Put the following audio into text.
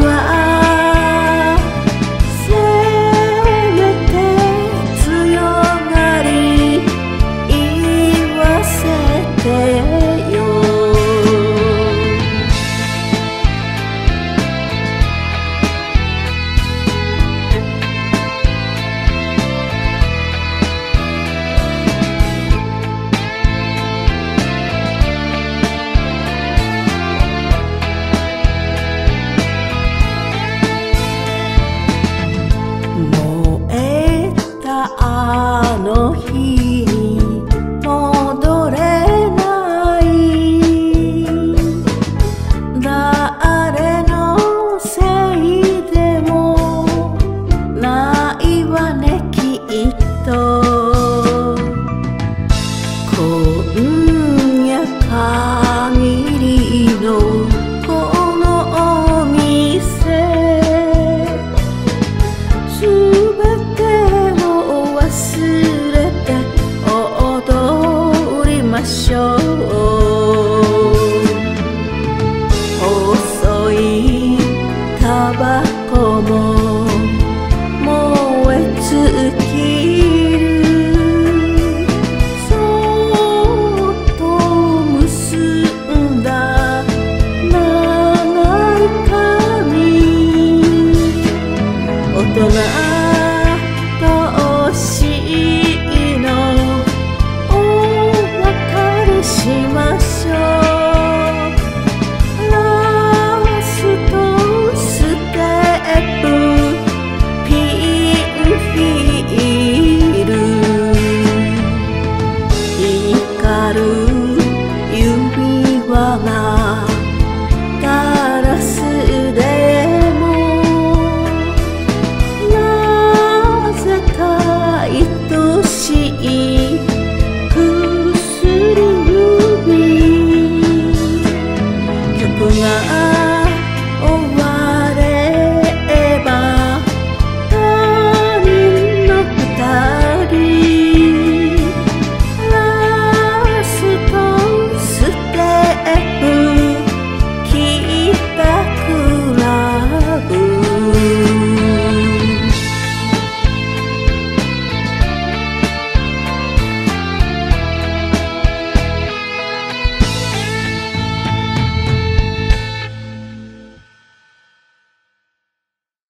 were